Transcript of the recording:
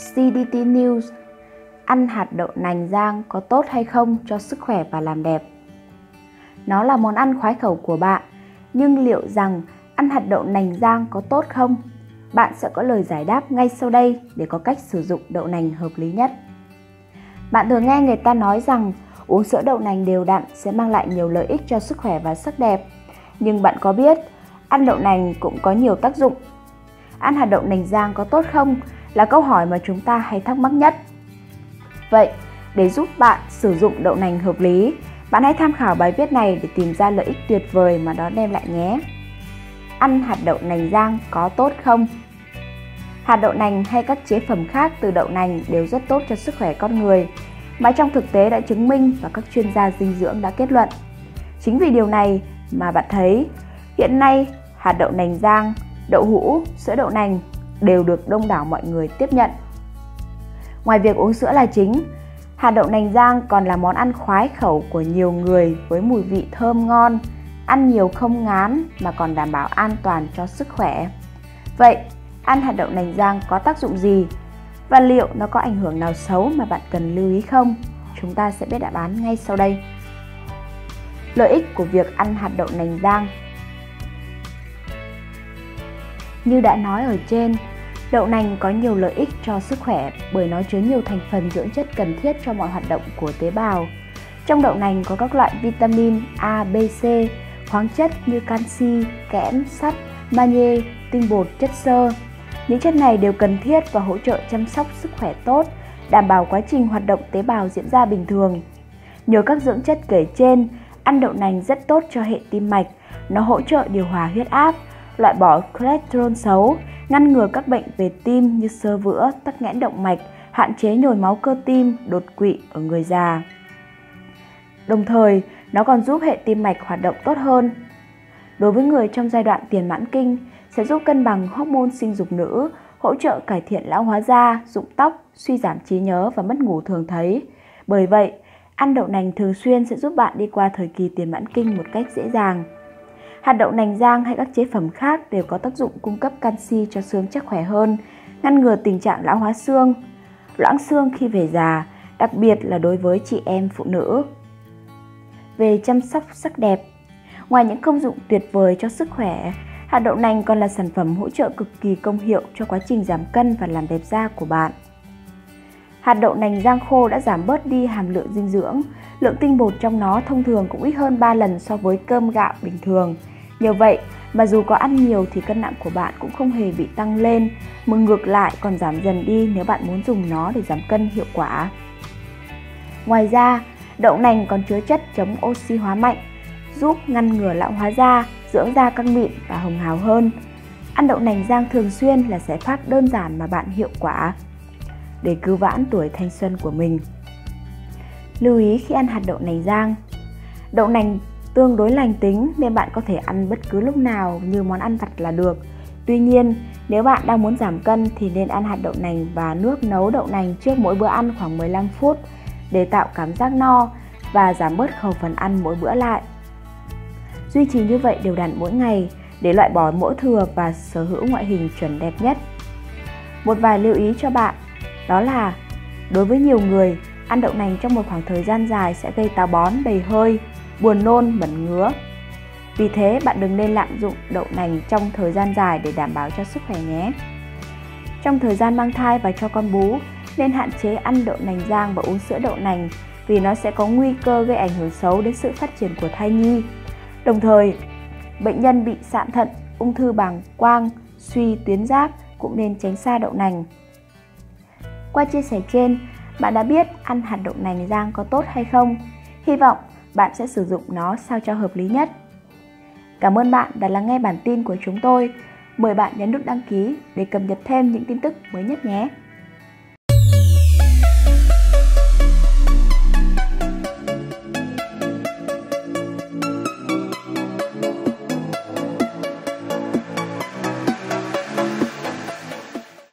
CDT News Ăn hạt đậu nành rang có tốt hay không cho sức khỏe và làm đẹp? Nó là món ăn khoái khẩu của bạn, nhưng liệu rằng ăn hạt đậu nành rang có tốt không? Bạn sẽ có lời giải đáp ngay sau đây để có cách sử dụng đậu nành hợp lý nhất. Bạn thường nghe người ta nói rằng uống sữa đậu nành đều đặn sẽ mang lại nhiều lợi ích cho sức khỏe và sắc đẹp. Nhưng bạn có biết, ăn đậu nành cũng có nhiều tác dụng. Ăn hạt đậu nành rang có tốt không là câu hỏi mà chúng ta hay thắc mắc nhất. Vậy, để giúp bạn sử dụng đậu nành hợp lý, bạn hãy tham khảo bài viết này để tìm ra lợi ích tuyệt vời mà nó đem lại nhé. Ăn hạt đậu nành rang có tốt không? Hạt đậu nành hay các chế phẩm khác từ đậu nành đều rất tốt cho sức khỏe con người, mà trong thực tế đã chứng minh và các chuyên gia dinh dưỡng đã kết luận. Chính vì điều này mà bạn thấy hiện nay hạt đậu nành rang, đậu hũ, sữa đậu nành đều được đông đảo mọi người tiếp nhận. Ngoài việc uống sữa là chính, hạt đậu nành rang còn là món ăn khoái khẩu của nhiều người với mùi vị thơm ngon, ăn nhiều không ngán mà còn đảm bảo an toàn cho sức khỏe. Vậy, ăn hạt đậu nành rang có tác dụng gì? Và liệu nó có ảnh hưởng nào xấu mà bạn cần lưu ý không? Chúng ta sẽ biết đáp án ngay sau đây. Lợi ích của việc ăn hạt đậu nành rang như đã nói ở trên, đậu nành có nhiều lợi ích cho sức khỏe bởi nó chứa nhiều thành phần dưỡng chất cần thiết cho mọi hoạt động của tế bào. Trong đậu nành có các loại vitamin A, B, C, khoáng chất như canxi, kẽm, sắt, magie, tinh bột, chất xơ. Những chất này đều cần thiết và hỗ trợ chăm sóc sức khỏe tốt, đảm bảo quá trình hoạt động tế bào diễn ra bình thường. Nhờ các dưỡng chất kể trên, ăn đậu nành rất tốt cho hệ tim mạch, nó hỗ trợ điều hòa huyết áp, loại bỏ cholesterol xấu, ngăn ngừa các bệnh về tim như sơ vữa, tắc nghẽn động mạch, hạn chế nhồi máu cơ tim, đột quỵ ở người già. Đồng thời, nó còn giúp hệ tim mạch hoạt động tốt hơn. Đối với người trong giai đoạn tiền mãn kinh, sẽ giúp cân bằng hormone sinh dục nữ, hỗ trợ cải thiện lão hóa da, rụng tóc, suy giảm trí nhớ và mất ngủ thường thấy. Bởi vậy, ăn đậu nành thường xuyên sẽ giúp bạn đi qua thời kỳ tiền mãn kinh một cách dễ dàng. Hạt đậu nành rang hay các chế phẩm khác đều có tác dụng cung cấp canxi cho xương chắc khỏe hơn, ngăn ngừa tình trạng lão hóa xương, loãng xương khi về già, đặc biệt là đối với chị em phụ nữ. Về chăm sóc sắc đẹp, ngoài những công dụng tuyệt vời cho sức khỏe, hạt đậu nành còn là sản phẩm hỗ trợ cực kỳ công hiệu cho quá trình giảm cân và làm đẹp da của bạn. Hạt đậu nành rang khô đã giảm bớt đi hàm lượng dinh dưỡng, lượng tinh bột trong nó thông thường cũng ít hơn 3 lần so với cơm gạo bình thường. Nhờ vậy mà dù có ăn nhiều thì cân nặng của bạn cũng không hề bị tăng lên, mà ngược lại còn giảm dần đi nếu bạn muốn dùng nó để giảm cân hiệu quả. Ngoài ra, đậu nành còn chứa chất chống oxy hóa mạnh, giúp ngăn ngừa lão hóa da, dưỡng da căng mịn và hồng hào hơn. Ăn đậu nành rang thường xuyên là giải pháp đơn giản mà bạn hiệu quả để cứu vãn tuổi thanh xuân của mình. Lưu ý khi ăn hạt đậu nành rang. Đậu nành tương đối lành tính nên bạn có thể ăn bất cứ lúc nào như món ăn vặt là được. Tuy nhiên, nếu bạn đang muốn giảm cân thì nên ăn hạt đậu nành và nước nấu đậu nành trước mỗi bữa ăn khoảng 15 phút để tạo cảm giác no và giảm bớt khẩu phần ăn mỗi bữa lại. Duy trì như vậy đều đặn mỗi ngày để loại bỏ mỡ thừa và sở hữu ngoại hình chuẩn đẹp nhất. Một vài lưu ý cho bạn đó là đối với nhiều người, ăn đậu nành trong một khoảng thời gian dài sẽ gây táo bón, đầy hơi, buồn nôn, mẩn ngứa. Vì thế, bạn đừng nên lạm dụng đậu nành trong thời gian dài để đảm bảo cho sức khỏe nhé. Trong thời gian mang thai và cho con bú, nên hạn chế ăn đậu nành rang và uống sữa đậu nành vì nó sẽ có nguy cơ gây ảnh hưởng xấu đến sự phát triển của thai nhi. Đồng thời, bệnh nhân bị sạn thận, ung thư bàng quang, suy tuyến giáp cũng nên tránh xa đậu nành. Qua chia sẻ trên, bạn đã biết ăn hạt đậu nành rang có tốt hay không? Hy vọng bạn sẽ sử dụng nó sao cho hợp lý nhất. Cảm ơn bạn đã lắng nghe bản tin của chúng tôi. Mời bạn nhấn nút đăng ký để cập nhật thêm những tin tức mới nhất nhé.